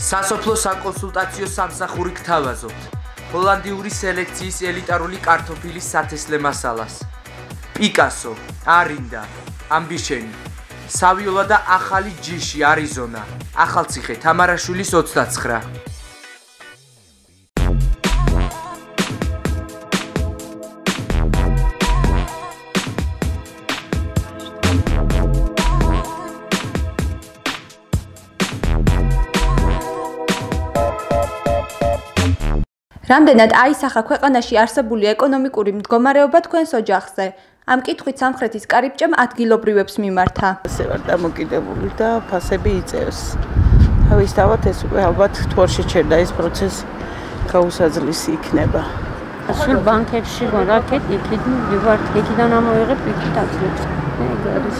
სასოფლო საკონსულტაციო სამსახური გთავაზობთ. ჰოლანდიური სელექციის ელიტარული კარტოფილის სათესლე მასალას. პიკასო, არინდა, ამბიშენი. სავიოლა და ახალი ჯიში, არიზონა. ახალციხე, თამარაშვილის 29. რამდენად აისახა ქვეყანაში არსებული ეკონომიკური მდგომარეობა თქვენს ოჯახზე? ამ კითხვით სამხრეთის კარიბჭემ ადგილობრივებს მიმართა. ასე ვარ დამოკიდებული და ფასები იწევს. თავისთავად ეს უკვე ალბათ თორში ჩერდა ეს პროცესი გაუსაძლისი იქნება. სულ ბანკებში გონაკეთ იქით ვივართ იქიდან ამოიღებ იქით აცლებს. ეგ არის.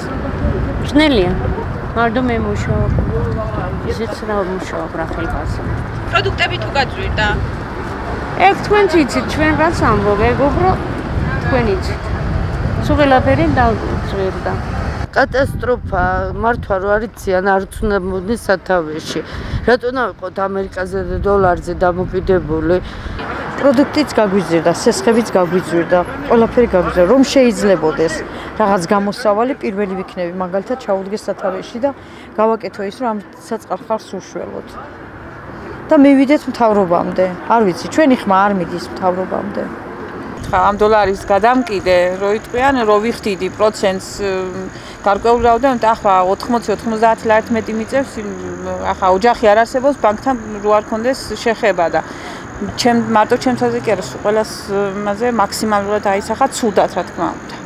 ძნელია. მარტო მე მუშაობ. ისიც რა მუშაობ რა ხელფასი. პროდუქტები თუ გაძვირდა? ეგ თქვენ იცით ჩვენ რაც ამბობ ეგ უფრო თქვენ იცით. სულაფერი დაუწვირდა კატასტროფა მართლა რო არის ძიან არ მოდის სათავეში. რატომ ვიყოთ ამერიკაზე და დოლარზე დამოკიდებული? პროდუქტიც გაგვიზრდა სესხებიც გაგვიზრდა ყველაფერი გაგვიზრდა. რომ შეიძლებოდეს რაღაც გამოსავალი პირველი ვიქნები მაგალითად ჩაუდგეს სათავეში და გავაკეთო ის რომ ამ საწყალხარს უშველოთ და მივიდეთ მთავრობამდე. არ ვიცი, ჩვენი ხმა არ მიდის მთავრობამდე. ხა ამ დოლარის გადამკიდე, რო იტყვიან, რო ვიხდიდი პროცენტს გარკვეულ რაოდენობით, ახლა 80-90 ლარი მეტი მიწევს, ახლა ოჯახი არ არსებობს, ბანკთან რო არ კონდეს შეხება და ჩემ მარტო ჩემსაზე კი არა, ყველას მასე მაქსიმალურად აისახა ცუდად, რა თქმა უნდა.